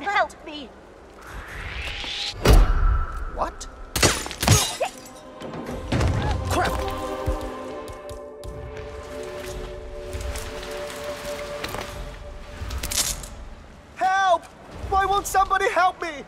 Help me! What? Crap! Help! Why won't somebody help me?